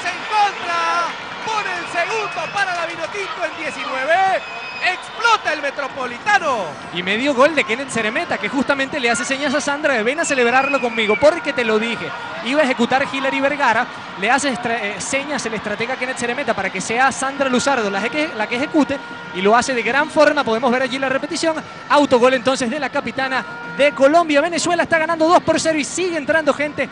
Díaz en contra. Pone el segundo para la Vinotinto en 19. Explota el Metropolitano. Y me dio gol de Kenneth Ceremeta, que justamente le hace señas a Sandra de ven a celebrarlo conmigo, porque te lo dije. Iba a ejecutar Hilary Vergara, le hace eh, señas el estratega Kenneth Ceremeta para que sea Sandra Luzardo la que, la que ejecute, y lo hace de gran forma. Podemos ver allí la repetición. Autogol entonces de la capitana de Colombia. Venezuela está ganando 2 por 0 y sigue entrando gente.